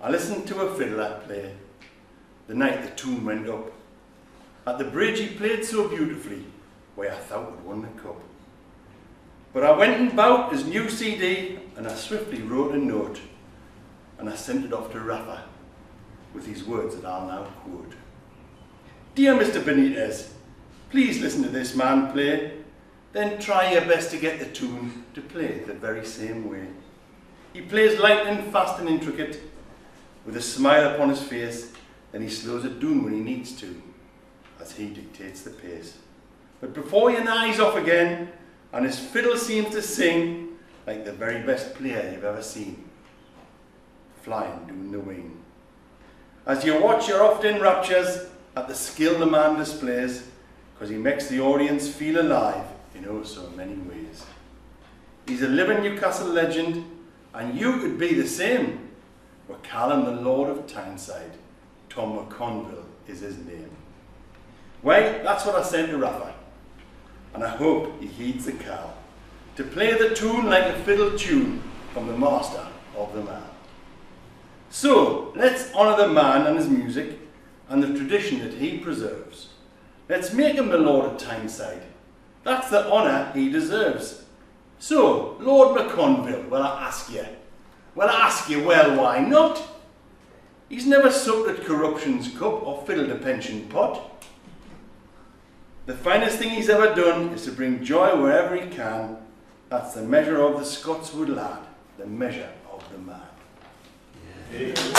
I listened to a fiddler play the night the tune went up. At the bridge he played so beautifully, why I thought we'd won the cup. But I went and bought his new CD and I swiftly wrote a note and I sent it off to Rafa with these words that I'll now quote. Dear Mr. Benitez, please listen to this man play, then try your best to get the tune to play the very same way. He plays light and fast and intricate, with a smile upon his face, then he slows it down when he needs to, as he dictates the pace. But before your eyes off again, and his fiddle seems to sing like the very best player you've ever seen, flying down the wing. As you watch, you're oft in raptures at the skill the man displays, because he makes the audience feel alive in oh so many ways. He's a living Newcastle legend, and you could be the same. Callum, the Lord of Tyneside. Tom McConville is his name. Well, that's what I sent to Rafa, and I hope he heeds the call to play the tune like a fiddle tune from the master of the man. So, let's honour the man and his music and the tradition that he preserves. Let's make him the Lord of Tyneside. That's the honour he deserves. So, Lord McConville, will I ask you? Well, ask you, well, why not? He's never supped at corruption's cup or fiddled a pension pot. The finest thing he's ever done is to bring joy wherever he can. That's the measure of the Scotswood lad, the measure of the man. Yeah.